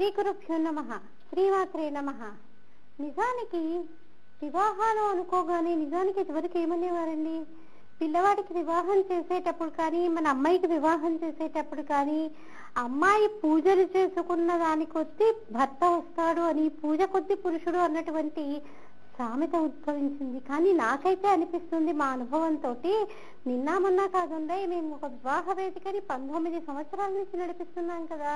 శ్రీ గురుభ్యో నమ. శ్రీమాత్రే నమ. నిజానికి వివాహాలు అనుకోగానే నిజానికి ఇదివరకు ఏమనేవారండి? పిల్లవాడికి వివాహం చేసేటప్పుడు కానీ మన అమ్మాయికి వివాహం చేసేటప్పుడు కానీ అమ్మాయి పూజలు చేసుకున్న దాని కొద్దీ భర్త వస్తాడు అని పూజ కొద్ది పురుషుడు అన్నటువంటి సామెత ఉద్భవించింది. కానీ నాకైతే అనిపిస్తుంది మా అనుభవంతో నిన్న మొన్న కాకుండా మేము ఒక వివాహ వేదికని పంతొమ్మిది సంవత్సరాల నుంచి నడిపిస్తున్నాం కదా.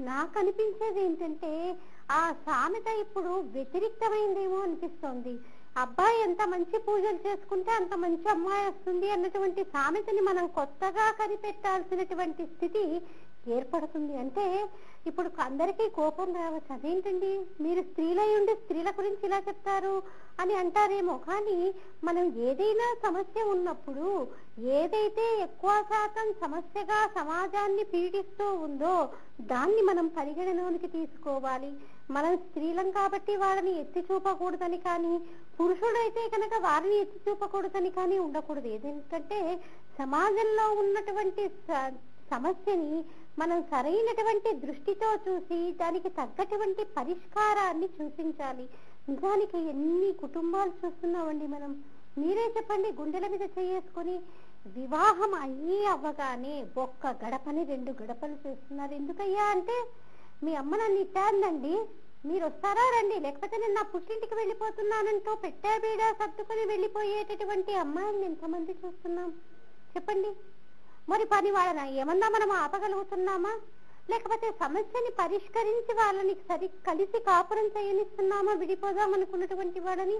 నాకు అనిపించేది ఏంటంటే ఆ సామెత ఇప్పుడు వ్యతిరిక్తమైందేమో అనిపిస్తోంది. అబ్బాయి ఎంత మంచి పూజలు చేసుకుంటే అంత మంచి అమ్మాయి వస్తుంది అన్నటువంటి సామెతని మనం కొత్తగా కనిపెట్టాల్సినటువంటి స్థితి ఏర్పడుతుంది. అంటే ఇప్పుడు అందరికీ కోపం రావచ్చు. అదేంటండి? మీరు స్త్రీలై ఉండి స్త్రీల గురించి ఇలా చెప్తారు అని అంటారేమో. కానీ మనం ఏదైనా సమస్య ఉన్నప్పుడు ఏదైతే ఎక్కువ శాతం సమస్యగా సమాజాన్ని పీడిస్తూ ఉందో దాన్ని మనం పరిగణలోనికి తీసుకోవాలి. మనం స్త్రీలం కాబట్టి వాళ్ళని ఎత్తి చూపకూడదని కానీ పురుషుడైతే కనుక వారిని ఎత్తి చూపకూడదని కానీ ఉండకూడదు. ఏదంటే సమాజంలో ఉన్నటువంటి సమస్యని మనం సరైనటువంటి దృష్టితో చూసి దానికి తగ్గటువంటి పరిష్కారాన్ని చూపించాలి నిజానికి ఎన్ని కుటుంబాలు చూస్తున్నామండి మనం? మీరే చెప్పండి గుండెల మీద చేసుకొని వివాహం అయ్యి అవ్వగానే ఒక్క గడపని రెండు గడపలు చేస్తున్నారు. ఎందుకయ్యా అంటే మీ అమ్మ నన్ను ఇట్టాందండి మీరు వస్తారా రండి లేకపోతే నేను నా పుట్టింటికి వెళ్ళిపోతున్నానంటూ పెట్టా బీడా సర్దుకొని వెళ్ళిపోయేటటువంటి అమ్మాయిని ఎంతమంది చూస్తున్నాం? చెప్పండి. మరి పని వాళ్ళన ఏమన్నా మనం ఆపగలుగుతున్నామా? లేకపోతే సమస్యని పరిష్కరించి వాళ్ళని సరి కలిసి కాపురం చేయనిస్తున్నామా? విడిపోదాం అనుకున్నటువంటి వాళ్ళని?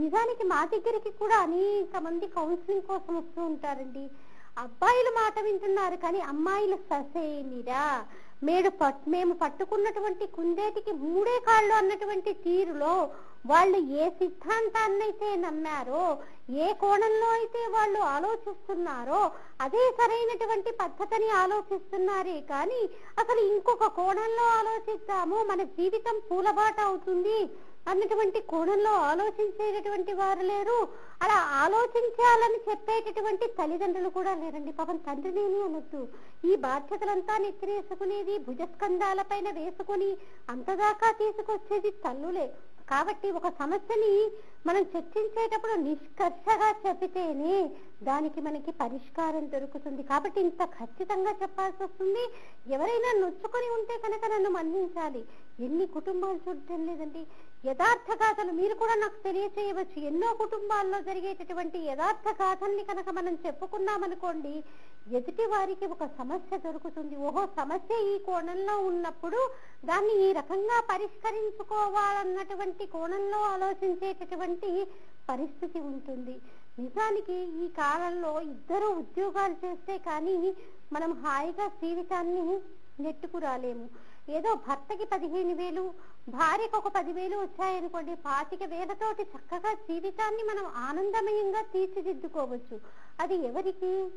నిజానికి మా దగ్గరికి కూడా అనేక మంది కౌన్సిలింగ్ కోసం వస్తూ ఉంటారండి. అబ్బాయిలు మాట వింటున్నారు కానీ అమ్మాయిలు ససేమిరా? మేడు పట్ మేము పట్టుకున్నటువంటి కుందేటికి మూడే కాళ్ళు అన్నటువంటి తీరులో వాళ్ళు ఏ సిద్ధాంతాన్నైతే నమ్మారో ఏ కోణంలో అయితే వాళ్ళు ఆలోచిస్తున్నారో అదే సరైనటువంటి పద్ధతిని ఆలోచిస్తున్నారే కానీ అసలు ఇంకొక కోణంలో ఆలోచిద్దాము మన జీవితం పూలబాట అవుతుంది అన్నటువంటి కోణంలో ఆలోచించేటటువంటి వారు లేరు. అలా ఆలోచించాలని చెప్పేటటువంటి తల్లిదండ్రులు కూడా లేరండి. పాపం తండ్రినేమి అనొద్దు. ఈ బాధ్యతలంతా నెత్తిరేసుకునేది భుజస్కంధాల పైన వేసుకుని అంతదాకా తీసుకొచ్చేది తల్లులే. కాబట్టి ఒక సమస్యని మనం చర్చించేటప్పుడు నిష్కర్షగా చెబితేనే దానికి మనకి పరిష్కారం దొరుకుతుంది. కాబట్టి ఇంత ఖచ్చితంగా చెప్పాల్సి వస్తుంది. ఎవరైనా నొచ్చుకొని ఉంటే కనుక నన్ను మన్నించాలి. ఎన్ని కుటుంబాలు చూడటం లేదండి. యథార్థ గాథలు మీరు కూడా నాకు తెలియచేయవచ్చు. ఎన్నో కుటుంబాల్లో జరిగేటటువంటి యథార్థ గాథల్ని కనుక మనం చెప్పుకున్నామనుకోండి ఎదుటి వారికి ఒక సమస్య దొరుకుతుంది. ఓహో సమస్య ఈ కోణంలో ఉన్నప్పుడు దాన్ని ఈ రకంగా పరిష్కరించుకోవాలన్నటువంటి కోణంలో ఆలోచించేటటువంటి పరిస్థితి ఉంటుంది. నిజానికి ఈ కాలంలో ఇద్దరు ఉద్యోగాలు చేస్తే కానీ మనం హాయిగా జీవితాన్ని నెట్టుకురాలేము ఏదో భర్తకి పదిహేను వేలు భార్యకు ఒక పదివేలు వచ్చాయనుకోండి పాతిక వేలతోటి చక్కగా జీవితాన్ని మనం ఆనందమయంగా తీర్చిదిద్దుకోవచ్చు. అది ఎవరికి?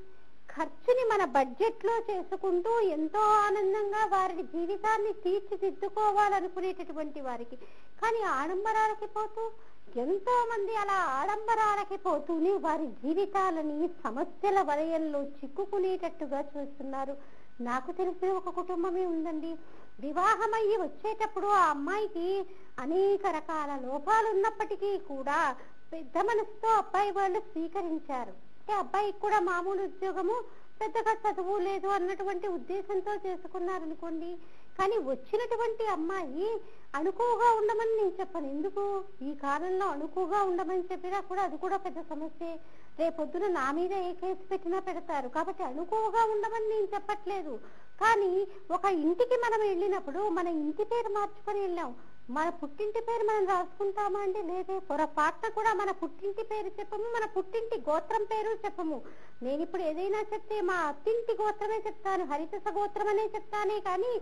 ఖర్చుని మన బడ్జెట్లో చేసుకుంటూ ఎంతో ఆనందంగా వారి జీవితాన్ని తీర్చిదిద్దుకోవాలనుకునేటటువంటి వారికి. కానీ ఆడంబరాలకి పోతూ ఎంతో మంది అలా ఆడంబరాలకి పోతూనే వారి జీవితాలని సమస్యల వలయంలో చిక్కుకునేటట్టుగా చూస్తున్నారు. నాకు తెలిసిన ఒక కుటుంబమే ఉందండి. వివాహమయ్యి వచ్చేటప్పుడు ఆ అమ్మాయికి అనేక రకాల లోపాలు ఉన్నప్పటికీ కూడా పెద్ద మనసుతో అబ్బాయి వాళ్ళు స్వీకరించారు. అంటే అబ్బాయికి కూడా మామూలు ఉద్యోగము పెద్దగా చదువు లేదు అన్నటువంటి ఉద్దేశంతో చేసుకున్నారనుకోండి. కానీ వచ్చినటువంటి అమ్మాయి అణుకువగా ఉండమని నేను చెప్పను. ఎందుకు? ఈ కాలంలో అణుకువగా ఉండమని చెప్పినా కూడా అది కూడా పెద్ద సమస్యే. రేపొద్దున నా మీద ఏ కేసు పెట్టినా పెడతారు. కాబట్టి అనుకువగా ఉండమని నేను చెప్పట్లేదు. కానీ ఒక ఇంటికి మనం వెళ్ళినప్పుడు మన ఇంటి పేరు మార్చుకొని వెళ్ళాం. మన పుట్టింటి పేరు మనం రాసుకుంటామా అంటే లేదే. పొరపాటున కూడా మన పుట్టింటి పేరు చెప్పము మన పుట్టింటి గోత్రం పేరు చెప్పము. నేను ఇప్పుడు ఏదైనా చెప్తే మా అత్తింటి గోత్రమే చెప్తాను. హరిత సగోత్రం అనే చెప్తానే కానీ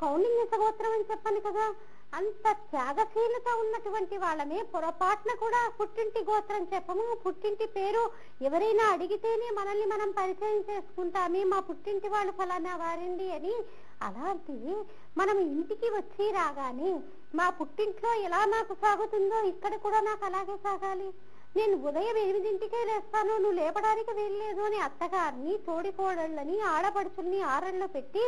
కౌండిన్య సగోత్రం అని చెప్పాను కదా. అంత త్యాగశీలత ఉన్నటువంటి వాళ్ళమే పొరపాటున కూడా పుట్టింటి గోత్రం చెప్పము. పుట్టింటి పేరు ఎవరైనా అడిగితేనే మనల్ని మనం పరిచయం చేసుకుంటామే. మా పుట్టింటి వాళ్ళు ఫలానా వారండి అని అలాంటివి మనం ఇంటికి వచ్చి రాగానే మా పుట్టింట్లో ఎలా నాకు సాగుతుందో ఇక్కడ కూడా నాకు అలాగే సాగాలి. నేను ఉదయం ఎనిమిదింటికే లేస్తాను. నువ్వు లేపడానికి వీల్లేదు అని అత్తగారిని తోడికోడళ్ళని ఆడపడుచుల్ని ఆరళ్ళు పెట్టి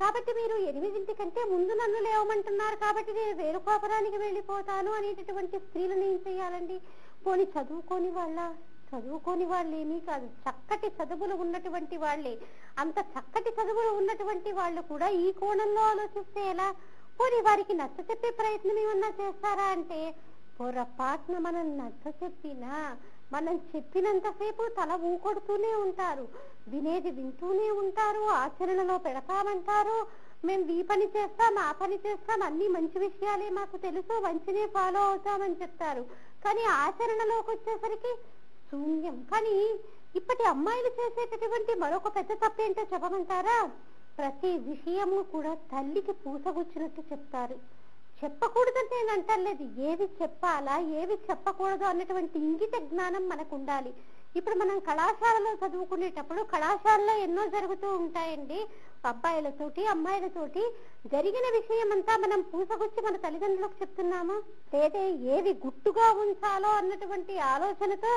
కాబట్టి మీరు ఎనిమిదింటి కంటే ముందు నన్ను లేవమంటున్నారు కాబట్టి నేను వేరు కోపరానికి వెళ్ళిపోతాను అనేటటువంటి స్త్రీలను ఏం చేయాలండి? పోని చదువుకోని వాళ్ళ చదువుకోని వాళ్ళు ఏమీ కాదు చక్కటి చదువులు ఉన్నటువంటి వాళ్ళే. అంత చక్కటి చదువులు ఉన్నటువంటి వాళ్ళు కూడా ఈ కోణంలో ఆలోచిస్తే ఎలా? పోనీ వారికి నచ్చ చెప్పే ప్రయత్నం ఏమన్నా చేస్తారా అంటే పొరపాటున మనం నచ్చ చెప్పినా మనం చెప్పినంతసేపు తల ఊకొడుతూనే ఉంటారు. వినేది వింటూనే ఉంటారు ఆచరణలో పెడతామంటారు. మేము ఈ పని చేస్తాం ఆ పని చేస్తాం అన్ని మంచి విషయాలే మాకు తెలుసు మంచినే ఫాలో అవుతామని చెప్తారు. కానీ ఆచరణలోకి వచ్చేసరికి శూన్యం. కానీ ఇప్పటి అమ్మాయిలు చేసేటటువంటి మరొక పెద్ద తప్పేంటో చెప్పమంటారా? ప్రతి విషయము కూడా తల్లికి పూసగుచ్చినట్టు చెప్తారు. చెప్పకూడదని నేను అంటలేదు. ఏవి చెప్పాలా ఏవి చెప్పకూడదు అన్నటువంటి ఇంగిత జ్ఞానం మనకు ఉండాలి ఇప్పుడు మనం కళాశాలలో చదువుకునేటప్పుడు కళాశాలలో ఎన్నో జరుగుతూ ఉంటాయండి. అబ్బాయిలతోటి అమ్మాయిలతోటి జరిగిన విషయం అంతా మనం పూసగుచ్చి మన తల్లిదండ్రులకు చెప్తున్నామా. లేదా ఏవి గుట్టుగా ఉంచాలో అన్నటువంటి ఆలోచనతో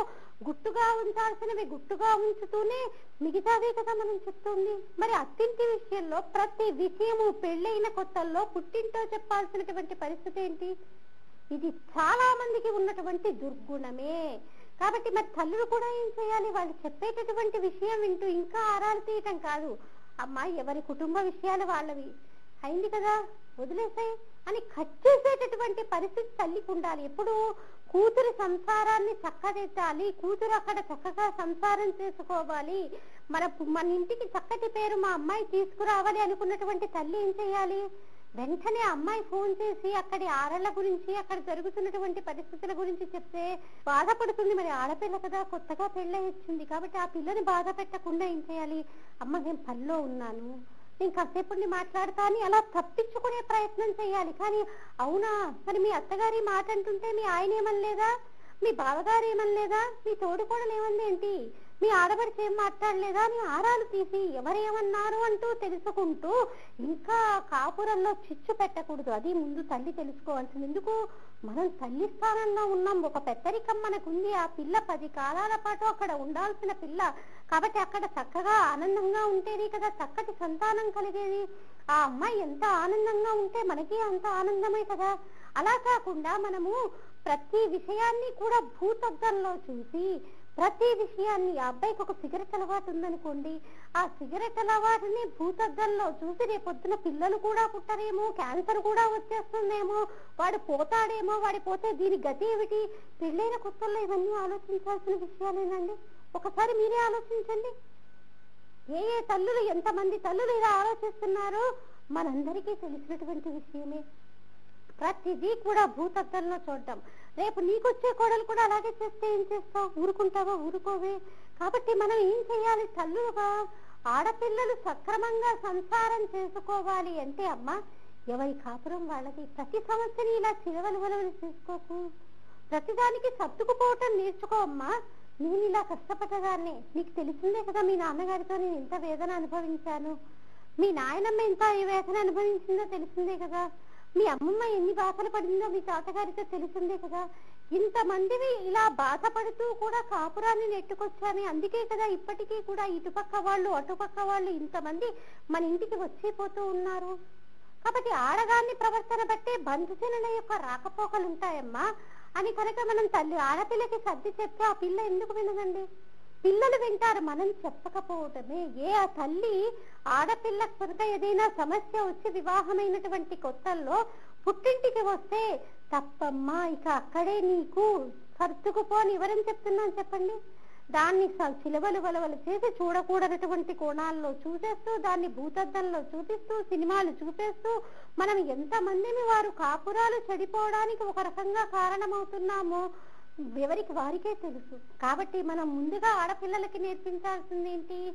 గుట్టుగా ఉంచాల్సినవి గుట్టుగా ఉంచుతూనే మిగతావే కదా మనం చెప్తుంది. మరి అత్తింటి విషయంలో ప్రతి విషయము పెళ్ళైన కొత్తల్లో పుట్టింటో చెప్పాల్సినటువంటి పరిస్థితి ఏంటి? ఇది చాలా మందికి ఉన్నటువంటి దుర్గుణమే. కాబట్టి మరి తల్లులు కూడా ఏం చేయాలి? వాళ్ళు చెప్పేటటువంటి విషయం వింటూ ఇంకా ఆరాలు తీయటం కాదు. అమ్మా ఎవరి కుటుంబ విషయాలు వాళ్ళవి. అయింది కదా వదిలేసాయి అని కట్ చేసేటటువంటి పరిస్థితి తల్లికి ఉండాలి. ఎప్పుడు కూతురు సంసారాన్ని చక్కదిద్దాలి. కూతురు అక్కడ చక్కగా సంసారం చేసుకోవాలి. మన మన ఇంటికి చక్కటి పేరు మా అమ్మాయి తీసుకురావాలి అనుకున్నటువంటి తల్లి ఏం చేయాలి? వెంటనే అమ్మాయి ఫోన్ చేసి అక్కడి ఆరళ్ళ గురించి అక్కడ జరుగుతున్నటువంటి పరిస్థితుల గురించి చెప్తే బాధపడుతుంది. మరి ఆడపిల్ల కదా కొత్తగా పెళ్ళై వచ్చింది కాబట్టి ఆ పిల్లని బాధ పెట్టకుండా ఏం చేయాలి? అమ్మ నేను పనిలో ఉన్నాను. నేను కాసేపుని మాట్లాడతా అని అలా తప్పించుకునే ప్రయత్నం చేయాలి. కానీ అవునా? మరి మీ అత్తగారి మాట అంటుంటే మీ ఆయన ఏమనలేదా? మీ బావగారు ఏమనలేదా? మీ తోడుకోడలు ఏమంది ఏంటి? మీ ఆడబడిచి ఏం మాట్లాడలేదా? అని ఆరాలు తీసి ఎవరేమన్నారు అంటూ తెలుసుకుంటూ ఇంకా కాపురంలో చిచ్చు పెట్టకూడదు. అది ముందు తల్లి తెలుసుకోవాల్సింది. ఎందుకు? మనం తల్లి స్థానంలో ఉన్నాం. ఒక పెద్దరికం మనకుంది. ఆ పిల్ల పది కాలాల పాటు అక్కడ ఉండాల్సిన పిల్ల. కాబట్టి అక్కడ చక్కగా ఆనందంగా ఉంటేనే కదా చక్కటి సంతానం కలిగేది. ఆ అమ్మాయి ఎంత ఆనందంగా ఉంటే మనకి అంత ఆనందమే కదా. అలా కాకుండా మనము ప్రతి విషయాన్ని కూడా భూతద్దంలో చూసి ప్రతి విషయాన్ని ఆ అబ్బాయికి ఒక సిగరెట్ అలవాటు ఉందనుకోండి ఆ సిగరెట్ అలవాటుని భూతద్దంలో చూసి రేపొద్దున పిల్లలు కూడా పుట్టరేమో క్యాన్సర్ కూడా వచ్చేస్తుందేమో వాడు పోతాడేమో వాడి పోతే దీని గతి ఏమిటి? పెళ్ళైన కొత్తల్లో ఇవన్నీ ఆలోచించాల్సిన విషయాలేనండి? ఒకసారి మీరే ఆలోచించండి. ఏ ఏ తల్లులు ఎంతమంది తల్లులు ఇలా ఆలోచిస్తున్నారో మనందరికీ తెలిసినటువంటి విషయమే. ప్రతిదీ కూడా భూతత్వంలో చూడటం. రేపు నీకొచ్చే కోడలు కూడా అలాగే చేస్తే ఏం చేస్తావు? ఊరుకుంటావా? ఊరుకోవే. కాబట్టి మనం ఏం చేయాలి తల్లులుగా? ఆడపిల్లలు సక్రమంగా సంసారం చేసుకోవాలి అంటే అమ్మా ఎవరి కాపురం వాళ్ళది ప్రతి సమస్యని ఇలా చిరవలు వలవలు చేసుకోకు. ప్రతిదానికి సర్దుకుపోవటం నేర్చుకో అమ్మా. నేను ఇలా కష్టపడ్డదాన్ని. నీకు తెలిసిందే కదా మీ నాన్నగారితో నేను ఎంత వేదన అనుభవించాను. మీ నాయనమ్మ ఎంత ఈ వేదన అనుభవించిందో తెలిసిందే కదా. మీ అమ్మమ్మ ఎన్ని బాధలు పడిందో మీ తాతగారితో తెలిసిందే కదా. ఇంతమందివి ఇలా బాధపడుతూ కూడా కాపురాన్ని నెట్టుకొచ్చామే. అందుకే కదా ఇప్పటికీ కూడా ఇటుపక్క వాళ్ళు అటుపక్క వాళ్ళు ఇంతమంది మన ఇంటికి వచ్చిపోతూ ఉన్నారు. కాబట్టి ఆడగాన్ని ప్రవర్తన బట్టే బంధుజనుల యొక్క రాకపోకలు ఉంటాయమ్మా అని కనుక మనం తల్లి ఆడపిల్లకి సర్ది చెప్తే ఆ పిల్ల ఎందుకు వినదండి? పిల్లలు వింటారు మనం చెప్పకపోవటమే. ఏ ఆ తల్లి ఆడపిల్ల కనుక ఏదైనా సమస్య వచ్చి వివాహమైనటువంటి కొత్తల్లో పుట్టింటికి వస్తే తప్పమ్మా ఇక అక్కడే నీకు సర్దుకుపోని ఎవరని చెప్తున్నాను చెప్పండి? దాన్ని సిలవలు చిలవలు వలవలు చేసి చూడకూడనటువంటి కోణాల్లో చూసేస్తూ దాన్ని భూతద్దంలో చూపిస్తూ సినిమాలు చూపేస్తూ మనం ఎంతమందిని వారు కాపురాలు చెడిపోవడానికి ఒక రకంగా కారణమవుతున్నామో ఎవరికి వారికే తెలుసు. కాబట్టి మనం ముందుగా ఆడపిల్లలకి నేర్పించాల్సింది ఏంటి?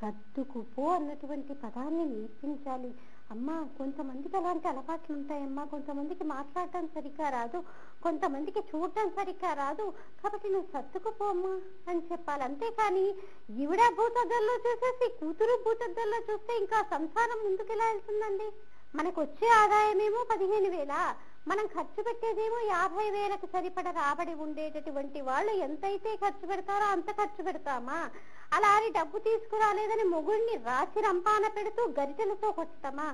సర్దుకుపో అన్నటువంటి పదాన్ని నేర్పించాలి. అమ్మా కొంతమందికి అలాంటి అలవాట్లు ఉంటాయమ్మా. కొంతమందికి మాట్లాడటం సరిగ్గా రాదు. కొంతమందికి చూడటం సరిగ్గా రాదు. కాబట్టి నువ్వు సర్దుకుపోమ్మా అని చెప్పాలి. అంతేకాని ఈవిడ భూతద్దల్లో చూసేసి కూతురు భూతద్దల్లో చూస్తే ఇంకా సంసారం ముందుకు ఎలా వెళ్తుందండి మనకు వచ్చే ఆదాయమేమో పదిహేను వేల. మనం ఖర్చు పెట్టేదేమో యాభై వేలకు సరిపడ రాబడి ఉండేటటువంటి వాళ్ళు ఎంతైతే ఖర్చు పెడతారో అంత ఖర్చు పెడతామా? అలా అని డబ్బు తీసుకురాలేదని మొగుడిని రాసి రంపాన పెడుతూ గరిటెలతో కొట్టమా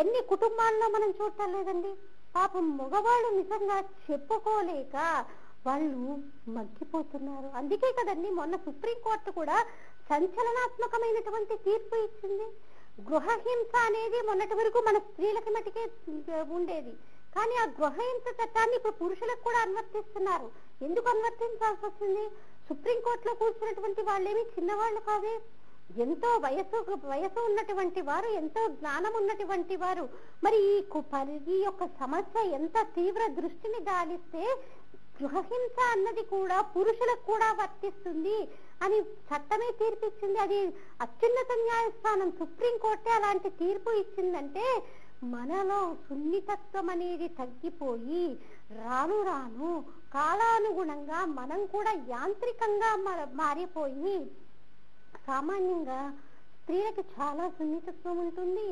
ఎన్ని కుటుంబాల్లో మనం చూడటం లేదండి? పాపం మగవాళ్ళు నిజంగా చెప్పుకోలేక వాళ్ళు మగ్గిపోతున్నారు. అందుకే కదండి మొన్న సుప్రీంకోర్టు కూడా సంచలనాత్మకమైనటువంటి తీర్పు ఇచ్చింది. గృహహింస అనేది మొన్నటి వరకు మన స్త్రీలకి మటుకే ఉండేది. కానీ ఆ గృహహింస చట్టాన్ని ఇప్పుడు పురుషులకు కూడా అనువర్తిస్తున్నారు ఎందుకు అనువర్తించాల్సి వచ్చింది సుప్రీంకోర్టులో కూర్చున్నటువంటి వాళ్ళేమి చిన్నవాళ్ళు కాదే. ఎంతో వయసు వయసు ఉన్నటువంటి వారు ఎంతో జ్ఞానం ఉన్నటువంటి వారు. మరి ఈ కు- పరి- ఈ యొక్క సమస్య ఎంత తీవ్ర దృష్టిని దాలిస్తే గృహహింస అన్నది కూడా పురుషులకు కూడా వర్తిస్తుంది అని చట్టమే తీర్పిచ్చింది. అది అత్యున్నత న్యాయస్థానం సుప్రీంకోర్టే అలాంటి తీర్పు ఇచ్చిందంటే మనలో సున్నితత్వం అనేది తగ్గిపోయి రాను రాను కాలానుగుణంగా మనం కూడా యాంత్రికంగా మారిపోయి సామాన్యంగా స్త్రీలకు చాలా సున్నితత్వం ఉంటుంది.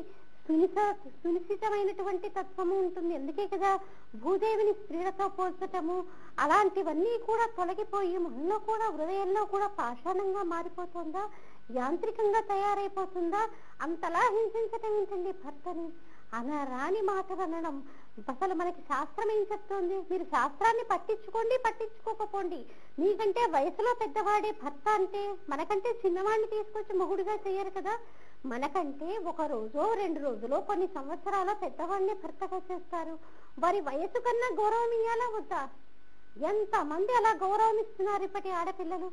సునిత సునిశ్చితమైనటువంటి తత్వము ఉంటుంది. అందుకే కదా భూదేవిని స్త్రీలతో పోల్చటము అలాంటివన్నీ కూడా తొలగిపోయి మనలో కూడా హృదయంలో కూడా పాషాణంగా మారిపోతుందా? యాంత్రికంగా తయారైపోతుందా? అంతలా హింసించటం ఏంటండి భర్తని? అనరాని మాట అనడం. అసలు మనకి శాస్త్రం ఏం చెప్తోంది? మీరు శాస్త్రాన్ని పట్టించుకోండి పట్టించుకోకపోండి. మీకంటే వయసులో పెద్దవాడే భర్త అంటే మనకంటే చిన్నవాడిని తీసుకొచ్చి మొగుడుగా చేయరు కదా. మనకంటే ఒక రోజో రెండు రోజులో కొన్ని సంవత్సరాల పెద్దవాడిని భర్తగా చేస్తారు. వారి వయసు కన్నా గౌరవం ఇయ్యాలా వద్దా? ఎంత మంది అలా గౌరవం ఇస్తున్నారు ఇప్పటి ఆడపిల్లలు?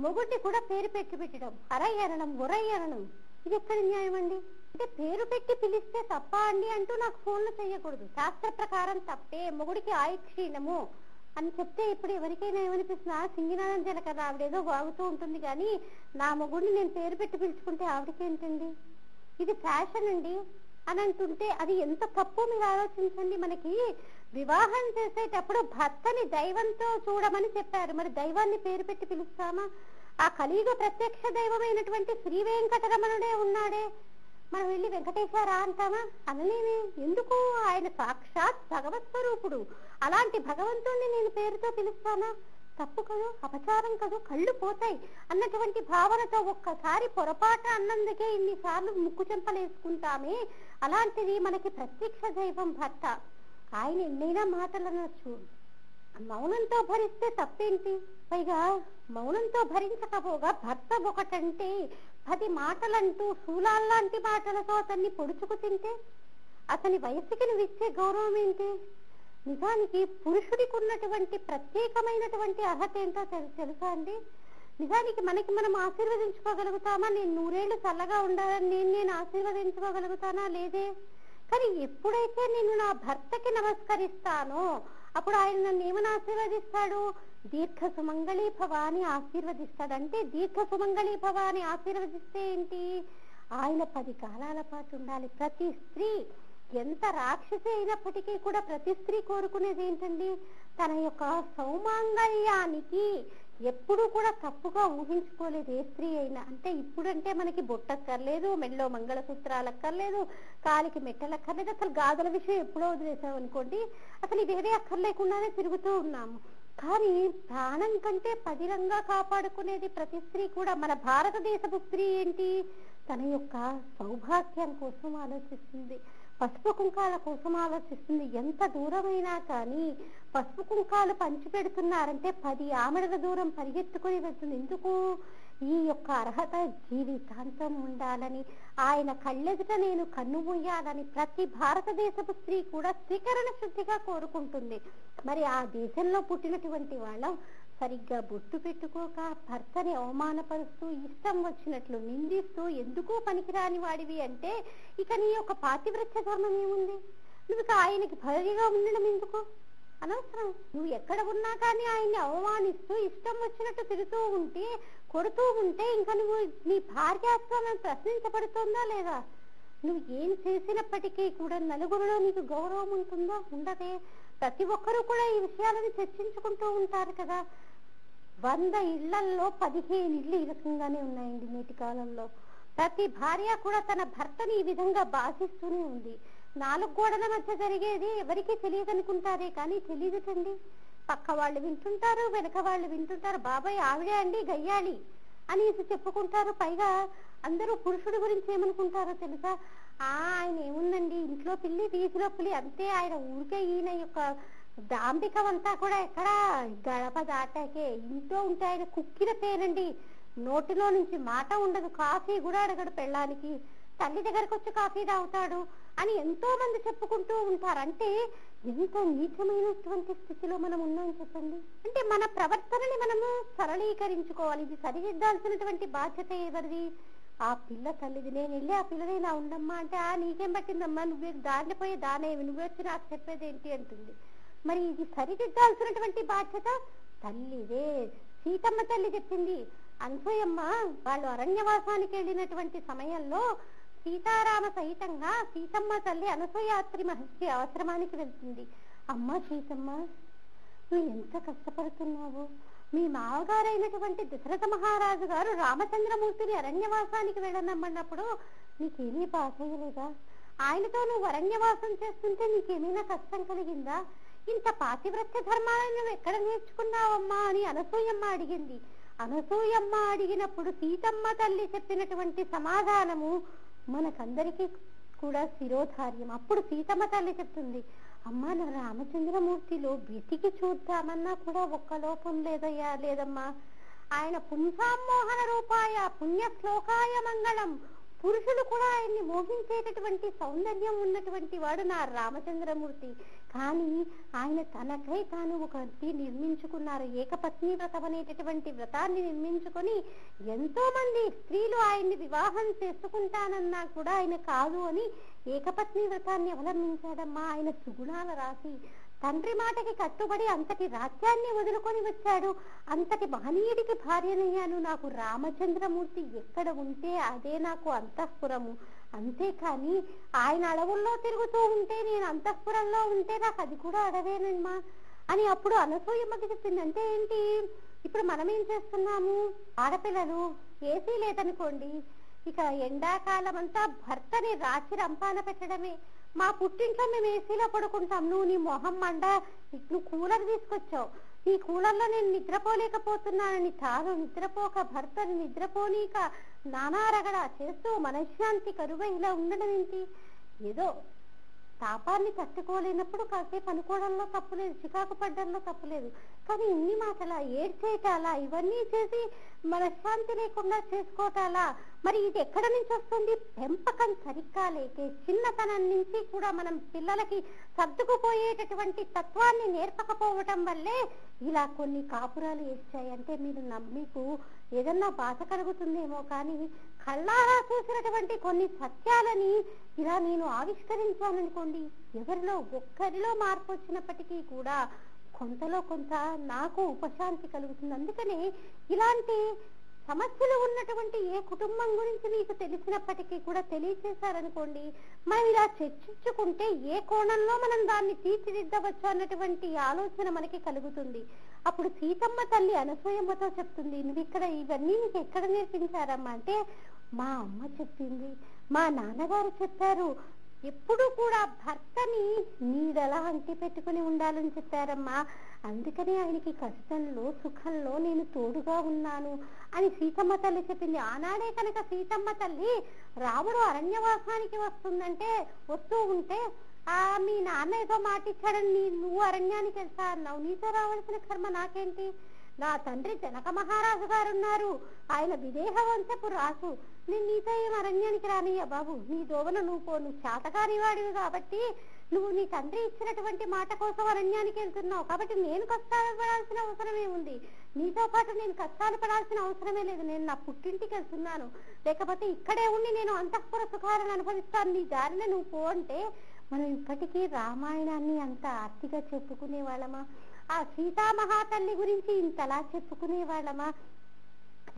మొగుడిని కూడా పేరు పెట్టి పెట్టడం అరయ్యనడం ఉరయ్యనడం ఇది ఎక్కడ న్యాయం అండి? అంటే పేరు పెట్టి పిలిస్తే తప్ప అండి అంటూ నాకు ఫోన్లు చేయకూడదు. శాస్త్ర ప్రకారం తప్పే మొగుడికి ఆయుక్షీణము అని చెప్తే ఇప్పుడు ఎవరికైనా ఏమనిపిస్తున్నా సింగినానంజల కదా ఆవిడేదో వాగుతూ ఉంటుంది కానీ నా మొగుడిని నేను పేరు పెట్టి పిలుచుకుంటే ఆవిడకేంటండి ఇది ఫ్యాషన్ అండి. అని అంటుంటే అది ఎంత తప్పు మీరు ఆలోచించండి. మనకి వివాహం చేసేటప్పుడు భర్తని దైవంతో చూడమని చెప్పారు. మరి దైవాన్ని పేరు పెట్టి పిలుస్తామా? ఆ కలియుగ ప్రత్యక్ష దైవమైనటువంటి శ్రీ వెంకటరమణుడే ఉన్నాడే. మనం వెళ్ళి వెంకటేశ్వర అంటామా? అనలేమే ఎందుకు? ఆయన సాక్షాత్ భగవత్ స్వరూపుడు. అలాంటి భగవంతుణ్ణి నేను పేరుతో పిలుస్తానా? తప్పు కదూ అపచారం కదూ కళ్ళు పోతాయి. అన్నటువంటి భావనతో ఒక్కసారి పొరపాటు అన్నందుకే ఇన్నిసార్లు ముక్కు చెంపలేసుకుంటామే. అలాంటిది మనకి ప్రత్యక్ష దైవం భర్త. ఆయన ఎన్నైనా మాటలు అనొచ్చు. మౌనంతో భరిస్తే తప్పేంటి? పైగా మౌనంతో భరించకపోగా భర్త ఒకటంటే పది మాటలంటూ శూలాల్లాంటి మాటలతో అతన్ని పొడుచుకు తింటే అతని వయసుకి నువ్విచ్చే గౌరవం ఏంటి నిజానికి పురుషుడికి ఉన్నటువంటి ప్రత్యేకమైనటువంటి అర్హత ఏంటో తెలు- తెలుసా అండి? నిజానికి మనకి మనం ఆశీర్వదించుకోగలుగుతామా? నేను నూరేళ్ళు చల్లగా ఉండాలని నేను నేను ఆశీర్వదించుకోగలుగుతానా? లేదే. కానీ ఎప్పుడైతే నేను నా భర్తకి నమస్కరిస్తానో అప్పుడు ఆయన నన్ను ఏమని ఆశీర్వదిస్తాడు? దీర్ఘ సుమంగళీ భవ అని ఆశీర్వదిస్తాడు అంటే దీర్ఘ సుమంగళీ భవ అని ఆశీర్వదిస్తే ఏంటి? ఆయన పది కాలాల పాటు ఉండాలి. ప్రతి స్త్రీ ఎంత రాక్షసి అయినప్పటికీ కూడా ప్రతి స్త్రీ కోరుకునేది ఏంటండి? తన యొక్క సౌమాంగళ్యానికి ఎప్పుడు కూడా తప్పుగా ఊహించుకోలేదు ఏ స్త్రీ అయినా. అంటే ఇప్పుడంటే మనకి బొట్టక్కర్లేదు మెడలో మంగళసూత్రాలు అక్కర్లేదు కాలికి మెట్టలు అక్కర్లేదు. అసలు గాజుల విషయం ఎప్పుడో వదిలేసాం అనుకోండి అసలు ఇవేదే అక్కర్లేకుండానే తిరుగుతూ ఉన్నాము. కానీ ప్రాణం కంటే పదిరంగా కాపాడుకునేది ప్రతి స్త్రీ కూడా మన భారతదేశపు స్త్రీ ఏంటి? తన యొక్క సౌభాగ్యం కోసం ఆలోచిస్తుంది. పసుపు కుంకాల కోసం ఆలోచిస్తుంది. ఎంత దూరమైనా కానీ పసుపు కుంకాలు పంచి పెడుతున్నారంటే పది ఆమెడల దూరం పరిగెత్తుకొని వెళ్తుంది. ఎందుకు? ఈ యొక్క అర్హత జీవితాంతం ఉండాలని. ఆయన కళ్ళెదుట నేను కన్ను మూయాలని ప్రతి భారతదేశపు స్త్రీ కూడా స్వీకరణ శుద్ధిగా కోరుకుంటుంది. మరి ఆ దేశంలో పుట్టినటువంటి వాళ్ళం సరిగ్గా బొట్టు పెట్టుకోక భర్తని అవమానపరుస్తూ ఇష్టం వచ్చినట్లు నిందిస్తూ ఎందుకు పనికిరాని వాడివి అంటే ఇక నీ యొక్క పాతివ్రత్య ధర్మం ఏముంది? నువ్వు ఇక ఆయనకి భార్యగా ఉండడం ఎందుకు? అనవసరం. నువ్వు ఎక్కడ ఉన్నా కానీ ఆయన్ని అవమానిస్తూ ఇష్టం వచ్చినట్టు తిరుగుతూ ఉంటే కొడుతూ ఉంటే ఇంకా నువ్వు నీ భార్యాత్వం ప్రశ్నించబడుతుందా లేదా? నువ్వు ఏం చేసినప్పటికీ కూడా నలుగురిలో నీకు గౌరవం ఉంటుందా? ఉండదే. ప్రతి ఒక్కరూ కూడా ఈ విషయాలను చర్చించుకుంటూ ఉంటారు కదా. వంద ఇళ్ళల్లో పదిహేను ఇళ్ళు ఈ రకంగానే ఉన్నాయండి నేటి కాలంలో. ప్రతి భార్య కూడా తన భర్తని ఈ విధంగా బాధిస్తూనే ఉంది. నాలుగు గోడల మధ్య జరిగేది ఎవరికి తెలియదు అనుకుంటారే కానీ తెలియదుటండి. పక్క వాళ్ళు వింటుంటారు వెనక వాళ్ళు వింటుంటారు బాబాయ్ ఆవిడే అండి గయ్యాళి అనేసి చెప్పుకుంటారు. పైగా అందరూ పురుషుడి గురించి ఏమనుకుంటారో తెలుసా? ఆ ఆయన ఏముందండి ఇంట్లో పిల్లి వీధిలో పిల్లి అంతే. ఆయన ఊరికే ఈయన యొక్క దాంబికమంతా అంతా కూడా ఎక్కడ గడప దాటాకే ఇంట్లో ఉంటాయన కుక్కిన పేరండి. నోటిలో నుంచి మాట ఉండదు. కాఫీ కూడా అడగడు పెళ్ళానికి. తల్లి దగ్గరకు వచ్చి కాఫీ తాగుతాడు అని ఎంతో మంది చెప్పుకుంటూ ఉంటారు. అంటే ఎంత నీచమైనటువంటి స్థితిలో మనం ఉన్నాం చెప్పండి. అంటే మన ప్రవర్తనని మనము సరళీకరించుకోవాలి. ఇది సరిదిద్దాల్సినటువంటి బాధ్యత ఎవరిది ఆ పిల్ల తల్లిది. నేను వెళ్ళి ఆ పిల్లని నా ఉండమ్మా అంటే ఆ నీకేం పట్టిందమ్మా? నువ్వే దారిని పోయి దానేవి. నువ్వే వచ్చి నాకు చెప్పేది ఏంటి అంటుంది. మరి ఇది సరిదిద్దాల్సినటువంటి బాధ్యత? తల్లిదే సీతమ్మ తల్లి చెప్పింది. అనసూయమ్మ వాళ్ళు అరణ్యవాసానికి వెళ్ళినటువంటి సమయంలో సీతారామ సహితంగా సీతమ్మ తల్లి అనసూయాత్రి మహర్షి ఆశ్రమానికి వెళ్తుంది. అమ్మ సీతమ్మ నువ్వు ఎంత కష్టపడుతున్నావు? మీ మావగారైనటువంటి దశరథ మహారాజు గారు రామచంద్రమూర్తిని అరణ్యవాసానికి వెళ్ళనమ్మన్నప్పుడు నీకేమీ బాధ అయ్యలేదా ఆయనతో నువ్వు అరణ్యవాసం చేస్తుంటే నీకేమైనా కష్టం కలిగిందా? ఇంత పాతివ్రత్య ధర్మాలను నువ్వు ఎక్కడ నేర్చుకున్నావమ్మా అని అనసూయమ్మ అడిగింది. అనసూయమ్మ అడిగినప్పుడు సీతమ్మ తల్లి చెప్పినటువంటి సమాధానము మనకందరికీ కూడా శిరోధార్యం. అప్పుడు సీతమ్మ తల్లి చెప్తుంది అమ్మా నా రామచంద్రమూర్తిలో వెతికి చూద్దామన్నా కూడా ఒక్క లోపం లేదయ్యా లేదమ్మా. ఆయన పుంసామోహన రూపాయ పుణ్య శ్లోకాయ మంగళం. పురుషులు కూడా ఆయన్ని మోహించేటటువంటి సౌందర్యం ఉన్నటువంటి వాడు నా రామచంద్రమూర్తి. కానీ ఆయన తనకై తాను ఒకటి నిర్మించుకున్నారు. ఏకపత్ని వ్రతం అనేటటువంటి వ్రతాన్ని నిర్మించుకొని ఎంతో మంది స్త్రీలు ఆయన్ని వివాహం చేసుకుంటానన్నా కూడా ఆయన కాదు అని ఏకపత్ని వ్రతాన్ని అవలంబించాడమ్మా. ఆయన సుగుణాల రాసి తండ్రి మాటకి కట్టుబడి అంతటి రాజ్యాన్ని వదులుకొని వచ్చాడు. అంతటి మహనీయుడికి భార్యనయ్యాను. నాకు రామచంద్రమూర్తి ఎక్కడ ఉంటే అదే నాకు అంతఃపురము. అంతేకాని ఆయన అడవుల్లో తిరుగుతూ ఉంటే నేను అంతఃపురంలో ఉంటే నాకు అది కూడా అడవేనమ్మా అని అప్పుడు అనసూయమ్మకి చెప్పింది. అంటే ఏంటి? ఇప్పుడు మనం ఏం చేస్తున్నాము? ఆడపిల్లలు ఏసీ లేదనుకోండి. ఇక ఎండాకాలం అంతా భర్తని రాచి రంపాన పెట్టడమే. మా పుట్టింట్లో మేము ఏసీలో పడుకుంటాం. నువ్వు నీ మొహం మండ నువ్వు కూలర్ తీసుకొచ్చావు. ఈ కూలర్లో నేను నిద్రపోలేకపోతున్నానని తాను నిద్రపోక భర్తని నిద్రపోనీక నానా రగడ చేస్తూ మనశ్శాంతి కరువై ఇలా ఉండడం ఏంటి? ఏదో తాపాన్ని తట్టుకోలేనప్పుడు కాసేపు అనుకోవడంలో తప్పులేదు చికాకు పడ్డంలో తప్పులేదు. కానీ ఇన్ని మాటలా ఏడ్చేయటాలా ఇవన్నీ చేసి మనశ్శాంతి లేకుండా చేసుకోవటాలా మరి ఇది ఎక్కడ నుంచి వస్తుంది? పెంపకం సరిగ్గా లేకే చిన్నతనం నుంచి కూడా మనం పిల్లలకి సర్దుకుపోయేటటువంటి తత్వాన్ని నేర్పకపోవటం వల్లే ఇలా కొన్ని కాపురాలు వేస్తాయి అంటే మీరు నమ్- మీకు ఏదన్నా బాధ కలుగుతుందేమో కానీ కళ్ళారా చూసినటువంటి కొన్ని సత్యాలని ఇలా నేను ఆవిష్కరించాననుకోండి ఎవరిలో ఒక్కరిలో మార్పు వచ్చినప్పటికీ కూడా కొంతలో కొంత నాకు ఉపశాంతి కలుగుతుంది. అందుకనే ఇలాంటి సమస్యలు ఉన్నటువంటి ఏ కుటుంబం గురించి మీకు తెలిసినప్పటికీ కూడా తెలియచేశారనుకోండి మనం ఇలా చర్చించుకుంటే ఏ కోణంలో మనం దాన్ని తీర్చిదిద్దవచ్చు అన్నటువంటి ఆలోచన మనకి కలుగుతుంది. అప్పుడు సీతమ్మ తల్లి అనసూయమ్మతో చెప్తుంది నువ్వు ఇక్కడ ఇవన్నీ నీకు ఎక్కడ నేర్పించారమ్మా? అంటే మా అమ్మ చెప్పింది మా నాన్నగారు చెప్పారు ఎప్పుడు కూడా భర్తని నీడలా అంటి పెట్టుకుని ఉండాలని చెప్పారమ్మా. అందుకనే ఆయనకి కష్టంలో సుఖంలో నేను తోడుగా ఉన్నాను అని సీతమ్మ తల్లి చెప్పింది. ఆనాడే కనుక సీతమ్మ తల్లి రాముడు అరణ్యవాసానికి వస్తుందంటే వస్తూ ఉంటే ఆ మీ నాన్న ఏదో మాటిచ్చాడని నువ్వు అరణ్యానికి వెళ్తా అన్నావు. నీతో రావాల్సిన కర్మ నాకేంటి? నా తండ్రి జనక మహారాజు గారున్నారు. ఆయన విదేహ వంశపు రాసు నేను నీతో ఏం అరణ్యానికి రానయ్య బాబు. నీ దోవన నువ్వు పో నువ్వు చేతకాని వాడివి కాబట్టి నువ్వు నీ తండ్రి ఇచ్చినటువంటి మాట కోసం అరణ్యానికి వెళ్తున్నావు. కాబట్టి నేను కష్టాలు పడాల్సిన అవసరం ఏముంది నీతో పాటు నేను కష్టాలు పడాల్సిన అవసరమే లేదు. నేను నా పుట్టింటికి వెళ్తున్నాను. లేకపోతే ఇక్కడే ఉండి నేను అంతఃపుర సుఖాలను అనుభవిస్తాను. నీ దారిన నువ్వు పో అంటే మనం ఇప్పటికీ రామాయణాన్ని అంత ఆర్తిగా చెప్పుకునే వాళ్ళమా? ఆ సీతామహాతల్లి గురించి ఇంతలా చెప్పుకునే వాళ్ళమా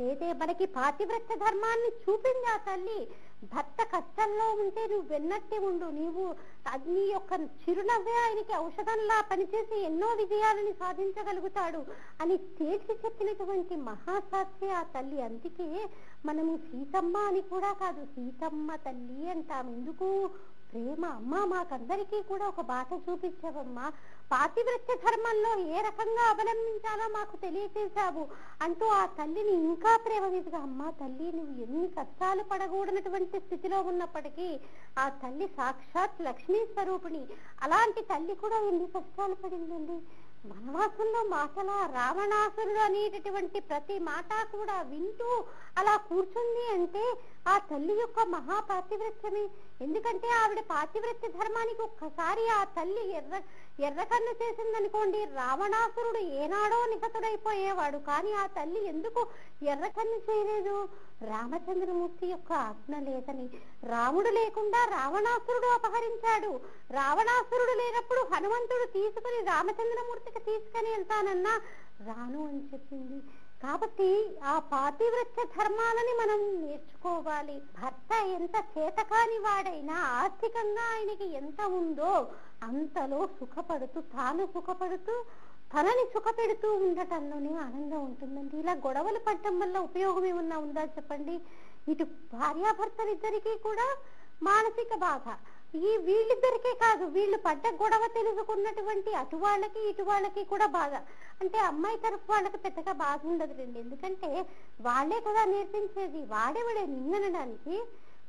లేదే మనకి పాతివ్రత ధర్మాన్ని చూపింది ఆ తల్లి? భర్త కష్టంలో ఉంటే నువ్వు వెన్నట్టే ఉండు. నీవు అది నీ యొక్క చిరునవ్వే ఆయనకి ఔషధంలా పనిచేసి ఎన్నో విజయాలని సాధించగలుగుతాడు అని తేల్చి చెప్పినటువంటి మహాశాస్త్రి ఆ తల్లి. అందుకే మనము సీతమ్మ అని కూడా కాదు సీతమ్మ తల్లి అంటాం. ఎందుకు? ప్రేమ అమ్మ మాకందరికీ కూడా ఒక బాట చూపించావమ్మా. పాతివృత్య ధర్మంలో ఏ రకంగా అవలంబించాలో మాకు తెలియచేశావు అంటూ ఆ తల్లిని ఇంకా ప్రేమ మీదుగా అమ్మ తల్లి నువ్వు ఎన్ని కష్టాలు పడకూడనటువంటి స్థితిలో ఉన్నప్పటికీ ఆ తల్లి సాక్షాత్ లక్ష్మీ స్వరూపిణి. అలాంటి తల్లి కూడా ఎన్ని కష్టాలు పడిందండి. వనవాసంలో మాటల రావణాసురుడు అనేటటువంటి ప్రతి మాట కూడా వింటూ అలా కూర్చుంది అంటే ఆ తల్లి యొక్క మహాపాతివ్రత్యమే. ఎందుకంటే ఆవిడ పాతివ్రత్య ధర్మానికి ఒక్కసారి ఆ తల్లి ఎర్ర ఎర్రకన్ను చేసిందనుకోండి రావణాసురుడు ఏనాడో నిహతుడైపోయేవాడు కానీ ఆ తల్లి ఎందుకు ఎర్రకన్ను చేయలేదు? రామచంద్రమూర్తి యొక్క ఆజ్ఞ లేదని. రాముడు లేకుండా రావణాసురుడు అపహరించాడు. రావణాసురుడు లేనప్పుడు హనుమంతుడు తీసుకుని రామచంద్రమూర్తికి తీసుకుని వెళ్తానన్నా రాను అని చెప్పింది. కాబట్టి ఆ పాతివ్రత్య ధర్మాలని మనం నేర్చుకోవాలి. భర్త ఎంత చేతకాని వాడైనా ఆర్థికంగా ఆయనకి ఎంత ఉందో అంతలో సుఖపడుతూ తాను సుఖపడుతూ తనని సుఖపెడుతూ ఉండటంలోనే ఆనందం ఉంటుందండి. ఇలా గొడవలు పడటం వల్ల ఉపయోగం ఏమన్నా ఉందా చెప్పండి? ఇటు భార్యాభర్తలిద్దరికీ కూడా మానసిక బాధ. ఈ వీళ్ళిద్దరికే కాదు వీళ్ళు పడ్డ గొడవ తెలుసుకున్నటువంటి అటు వాళ్ళకి ఇటు వాళ్ళకి కూడా బాధ. అంటే అమ్మాయి తరఫు వాళ్ళకి పెద్దగా బాధ ఉండదులేండి. ఎందుకంటే వాళ్ళే కదా నేర్పించేది. వాడే నిన్ననడానికి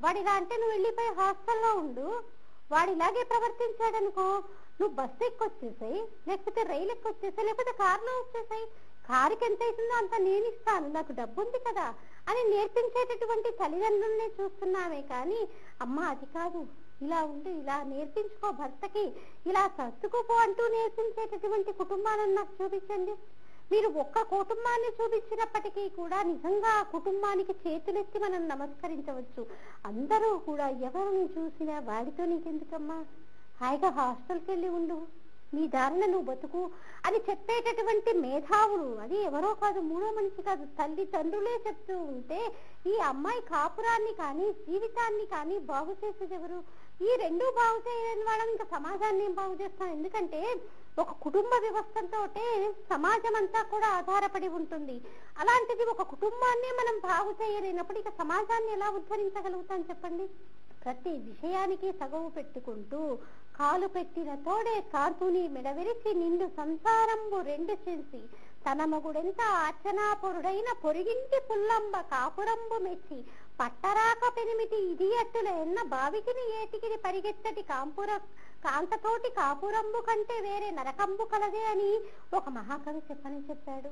వాడు ఇలా అంటే నువ్వు వెళ్ళిపోయి హాస్టల్లో ఉండు. వాడు ఇలాగే ప్రవర్తించాడనుకో నువ్వు బస్సు ఎక్కొచ్చేసాయి లేకపోతే రైలు ఎక్కొచ్చేసాయి లేకపోతే కారులో వచ్చేసాయి. కారుకి ఎంత అవుతుందో అంత నేను ఇస్తాను. నాకు డబ్బు ఉంది కదా అని నేర్పించేటటువంటి తల్లిదండ్రులనే చూస్తున్నామే కానీ అమ్మ అది కాదు. ఇలా ఉండి ఇలా నేర్పించుకో భర్తకి ఇలా సర్దుకుపో అంటూ నేర్పించేటటువంటి కుటుంబాలను నాకు చూపించండి. మీరు ఒక్క కుటుంబాన్ని చూపించినప్పటికీ కూడా నిజంగా ఆ కుటుంబానికి చేతులెత్తి మనం నమస్కరించవచ్చు. అందరూ కూడా ఎవరిని చూసినా వాడితో నీకెందుకమ్మా? హాయిగా హాస్టల్కి వెళ్ళి ఉండు. నీ దారిన నువ్వు బతుకు అని చెప్పేటటువంటి మేధావులు అది ఎవరో కాదు మూడో మనిషి కాదు తల్లి తండ్రులే చెప్తూ ఉంటే ఈ అమ్మాయి కాపురాన్ని కానీ జీవితాన్ని కానీ బాగు చేసేది ఎవరు? ఈ రెండు బాగు చేయని వాళ్ళని ఇంకా సమాజాన్ని ఏం బాగు చేస్తాం ఎందుకంటే ఒక కుటుంబ వ్యవస్థతో సమాజం అంతా కూడా ఆధారపడి ఉంటుంది. అలాంటిది ఒక కుటుంబాన్ని మనం బాగు చేయలేనప్పుడు ఇక సమాజాన్ని ఎలా ఉద్ధరించగలుగుతాం చెప్పండి? ప్రతి విషయానికి సగవు పెట్టుకుంటూ కాలు పెట్టిన తోడే కాంతుని మెడవిరిచి నిండు సంసారంబు రెండు చేసి తన మగుడెంత అర్చనాపురుడైన పొరిగింటి పుల్లంబ కాపురంబు మెచ్చి పట్టరాక పెనిమిటి ఇది అట్టుల ఎన్న బావికిని ఏటికిని పరిగెత్తటి కాంపుర కాంతతోటి కాపురంబు కంటే వేరే నరకంబు కలదే అని ఒక మహాకవి చెప్పని చెప్పాడు.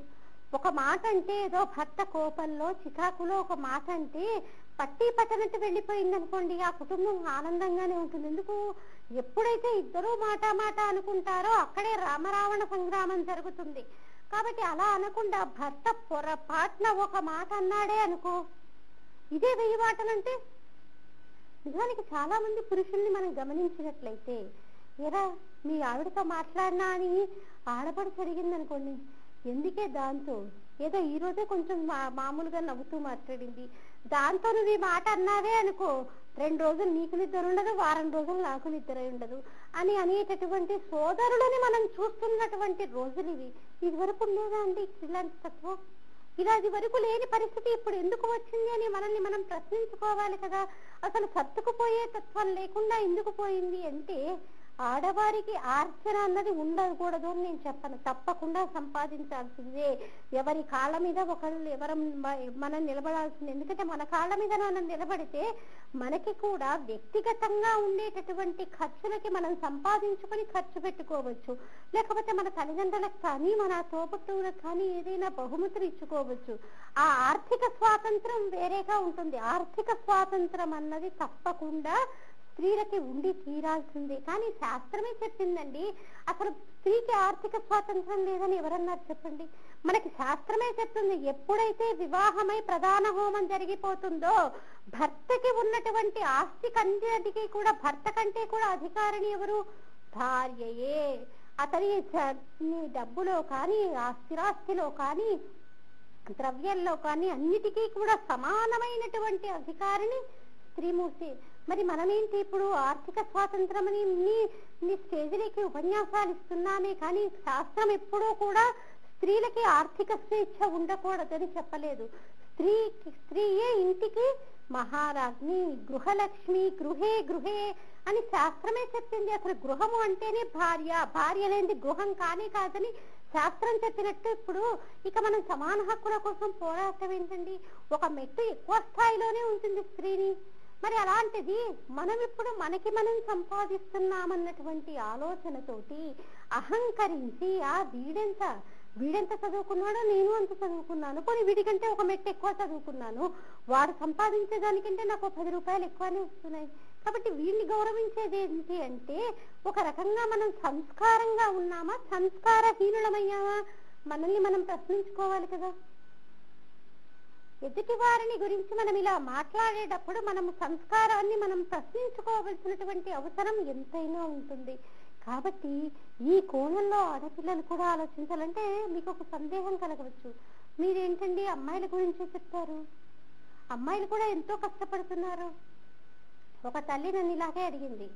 ఒక మాట అంటే ఏదో భర్త కోపంలో చికాకులో ఒక మాట అంటే పట్టి పట్టనట్టు వెళ్ళిపోయింది అనుకోండి ఆ కుటుంబం ఆనందంగానే ఉంటుంది. ఎందుకు? ఎప్పుడైతే ఇద్దరూ మాట మాట అనుకుంటారో అక్కడే రామరావణ సంగ్రామం జరుగుతుంది. కాబట్టి అలా అనకుండా భర్త పొరపాట్న ఒక మాట అన్నాడే అనుకో. ఇదే వెయ్యి మాటలంటే? నిజానికి చాలా మంది పురుషుల్ని మనం గమనించినట్లయితే ఎరా మీ ఆవిడతో మాట్లాడినా అని ఆడపడి జరిగిందనుకోండి ఎందుకే దాంతో? ఏదో ఈ రోజే కొంచెం మా- మామూలుగా నవ్వుతూ మాట్లాడింది. దాంతో నువ్వు ఈ మాట అన్నావే అనుకో రెండు రోజులు నీకు నిద్ర ఉండదు వారం రోజులు నాకు నిద్ర ఉండదు అని అనేటటువంటి సోదరులని మనం చూస్తున్నటువంటి రోజులు ఇవి. ఇది వరకు లేదా అండి ఇలాంటి తత్వం? ఇలా వరకు లేని పరిస్థితి ఇప్పుడు ఎందుకు వచ్చింది అని మనల్ని మనం ప్రశ్నించుకోవాలి కదా. అసలు సర్దుకుపోయే తత్వం లేకుండా ఎందుకు పోయింది అంటే ఆడవారికి ఆర్చన అన్నది ఉండకూడదు అని నేను చెప్పను. తప్పకుండా సంపాదించాల్సిందే. ఎవరి కాళ్ళ మీద ఒకళ్ళు ఎవరం మనం నిలబడాల్సింది. ఎందుకంటే మన కాళ్ళ మీద మనం నిలబడితే మనకి కూడా వ్యక్తిగతంగా ఉండేటటువంటి ఖర్చులకి మనం సంపాదించుకొని ఖర్చు పెట్టుకోవచ్చు. లేకపోతే మన తల్లిదండ్రులకు కానీ మన తోబుట్టువులకు కానీ ఏదైనా బహుమతులు ఇచ్చుకోవచ్చు. ఆ ఆర్థిక స్వాతంత్రం వేరేగా ఉంటుంది. ఆర్థిక స్వాతంత్రం అన్నది తప్పకుండా స్త్రీలకి ఉండి తీరాల్సిందే. కానీ శాస్త్రమే చెప్పిందండి అసలు స్త్రీకి ఆర్థిక స్వాతంత్రం లేదని ఎవరన్నారు చెప్పండి? మనకి శాస్త్రమే చెప్తుంది ఎప్పుడైతే వివాహమై ప్రధాన హోమం జరిగిపోతుందో భర్తకి ఉన్నటువంటి ఆస్తి కంటికి కూడా భర్త కంటే కూడా అధికారిని ఎవరు? భార్యయే. అతని డబ్బులో కానీ ఆస్తిరాస్తిలో కానీ ద్రవ్యంలో కానీ అన్నిటికీ కూడా సమానమైనటువంటి అధికారిని స్త్రీమూర్తి. మరి మనమేంటి ఇప్పుడు ఆర్థిక స్వాతంత్రం అని నీ ఇన్ని స్టేజీలకి ఉపన్యాసాలు ఇస్తున్నామే కానీ శాస్త్రం ఎప్పుడూ కూడా స్త్రీలకి ఆర్థిక స్వేచ్ఛ ఉండకూడదని చెప్పలేదు. స్త్రీ స్త్రీయే ఇంటికి మహారాజ్ని గృహలక్ష్మి గృహే గృహే అని శాస్త్రమే చెప్పింది. అసలు గృహము అంటేనే భార్య. భార్య లేనిది గృహం కానే కాదని శాస్త్రం చెప్పినట్టు ఇప్పుడు ఇక మనం సమాన హక్కుల కోసం పోరాటం ఏంటండి? ఒక మెట్టు ఎక్కువ స్థాయిలోనే ఉంటుంది స్త్రీని. మరి అలాంటిది మనం ఇప్పుడు మనకి మనం సంపాదిస్తున్నామన్నటువంటి ఆలోచనతోటి అహంకరించి ఆ వీడెంత వీడెంత చదువుకున్నాడో నేను అంత చదువుకున్నాను. పోనీ వీడికంటే ఒక మెట్టు ఎక్కువ చదువుకున్నాను. వాడు సంపాదించే దానికంటే నాకు పది రూపాయలు ఎక్కువనే వస్తున్నాయి. కాబట్టి వీళ్ళని గౌరవించేది ఏంటి అంటే ఒక రకంగా మనం సంస్కారంగా ఉన్నామా సంస్కారహీనులమయ్యామా? మనల్ని మనం ప్రశ్నించుకోవాలి కదా. ఎదుటి వారిని గురించి మనం ఇలా మాట్లాడేటప్పుడు మనము సంస్కారాన్ని మనం ప్రశ్నించుకోవలసినటువంటి అవసరం ఎంతైనా ఉంటుంది. కాబట్టి ఈ కోణంలో ఆడపిల్లలు కూడా ఆలోచించాలంటే మీకు ఒక సందేహం కలగవచ్చు. మీరేంటండి అమ్మాయిల గురించి చెప్తారు? అమ్మాయిలు కూడా ఎంతో కష్టపడుతున్నారు. ఒక తల్లి నన్ను ఇలాగే అడిగింది.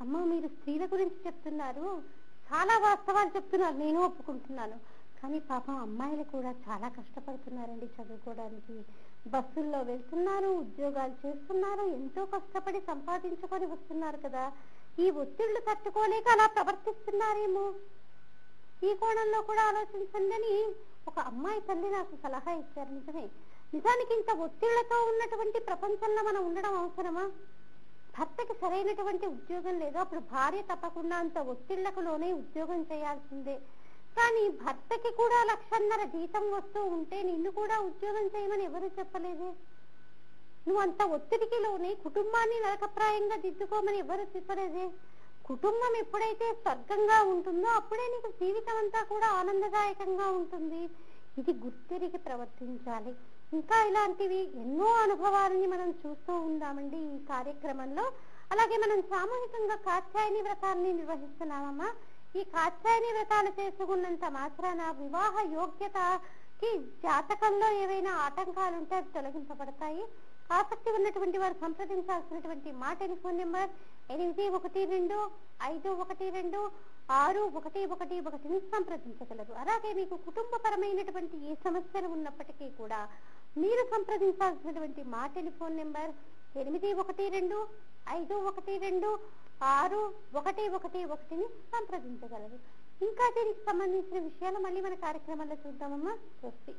అమ్మ మీరు స్త్రీల గురించి చెప్తున్నారు. చాలా వాస్తవాలు చెప్తున్నారు. నేను ఒప్పుకుంటున్నాను. కానీ పాపం అమ్మాయిలు కూడా చాలా కష్టపడుతున్నారండి చదువుకోవడానికి. బస్సుల్లో వెళ్తున్నారు ఉద్యోగాలు చేస్తున్నారు ఎంతో కష్టపడి సంపాదించుకొని వస్తున్నారు కదా. ఈ ఒత్తిళ్ళు తట్టుకోలేక అలా ప్రవర్తిస్తున్నారేమో? ఈ కోణంలో కూడా ఆలోచించండి అని ఒక అమ్మాయి తల్లి నాకు సలహా ఇచ్చారు. నిజమే. నిజానికి ఇంత ఒత్తిళ్ళతో ఉన్నటువంటి ప్రపంచంలో మనం ఉండడం అవసరమా? భర్తకి సరైనటువంటి ఉద్యోగం లేదు. అప్పుడు భార్య తప్పకుండా అంత ఒత్తిళ్ళకు లోనే ఉద్యోగం చేయాల్సిందే. కానీ భర్తకి కూడా లక్షన్నర జీతం వస్తూ ఉంటే నిన్ను కూడా ఉద్యోగం చేయమని ఎవరు చెప్పలేదే? నువ్వు అంత ఒత్తిడికి లోని కుటుంబాన్ని నరకప్రాయంగా దిద్దుకోమని ఎవరు చెప్పలేదే? కుటుంబం ఎప్పుడైతే స్వర్గంగా ఉంటుందో అప్పుడే నీకు జీవితం అంతా కూడా ఆనందదాయకంగా ఉంటుంది. ఇది గుర్తిరిగి ప్రవర్తించాలి. ఇంకా ఇలాంటివి ఎన్నో అనుభవాలని మనం చూస్తూ ఉందామండి ఈ కార్యక్రమంలో. అలాగే మనం సామూహికంగా కాత్యాయని వ్రతాన్ని నిర్వహిస్తున్నామమ్మా. ఈ కాత్యాయని వ్రతాలు చేసుకున్నంత మాత్రాన వివాహ యోగ్యతకి జాతకంలో ఏవైనా ఆటంకాలు ఉంటే అవి తొలగింపబడతాయి. ఆసక్తి ఉన్నటువంటి వారు సంప్రదించాల్సినటువంటి మా టెలిఫోన్ నెంబర్ ఎనిమిది ఒకటి రెండు ఐదు ఒకటి రెండు ఆరు ఒకటి ఒకటి ఒకటిని సంప్రదించగలరు. అలాగే మీకు కుటుంబపరమైనటువంటి ఏ సమస్యలు ఉన్నప్పటికీ కూడా మీరు సంప్రదించాల్సినటువంటి మా టెలిఫోన్ నెంబర్ ఎనిమిది ఒకటి రెండు ఐదు ఒకటి రెండు ఆరు ఒకటి ఒకటి ఒకటిని సంప్రదించగలరు ఇంకా దీనికి సంబంధించిన విషయాలు మళ్ళీ మన కార్యక్రమంలో చూద్దామమ్మా. స్వస్తి.